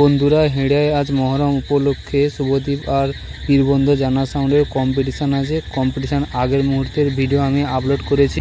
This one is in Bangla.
বন্ধুরা, হেঁড়ায় আজ মহরম উপলক্ষে শুভদীপ আর বীরবন্ধু জানা সাউন্ডের কম্পিটিশান আছে। কম্পিটিশান আগের মুহূর্তের ভিডিও আমি আপলোড করেছি।